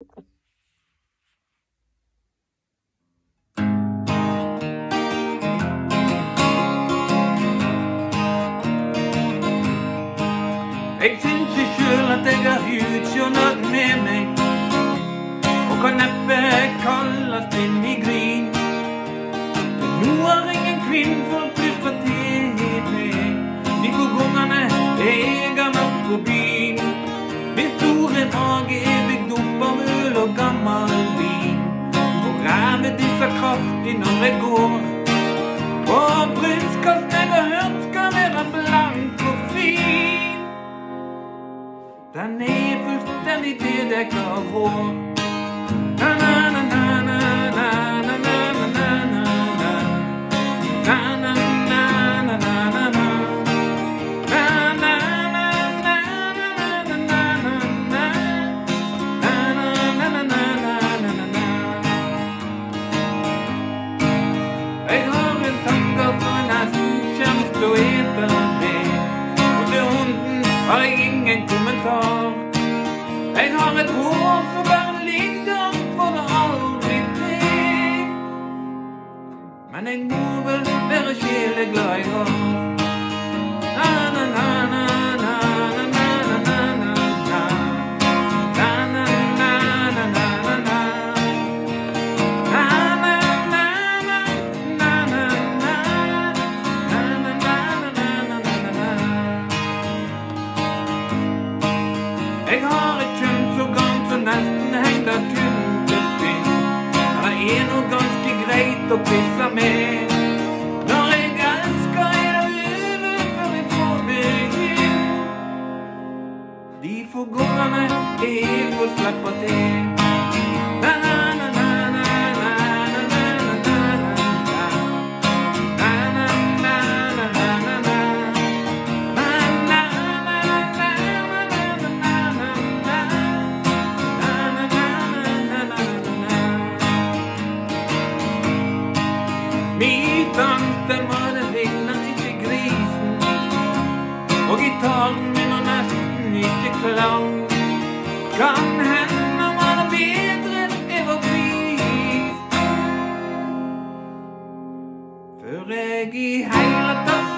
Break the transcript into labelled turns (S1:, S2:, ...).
S1: Jeg syns jo sjøl at jeg har hudsjånaden med meg, og kan neppe kalles min. så kraftig når jeg går. Og brystkassen jeg har hørt skal være blank og fin. Den er fullstendig tildekt av hår. En har ett hår sitter og pisser med. Når jeg elsker, er det utenfor mitt påbygg. De få forgående, de får slippe til. tanten var det villen, ikke grisen. Og gitaren min har nesten ikke klang. Kan hende var det bedre Enn vår pris. Før jeg i hele tatt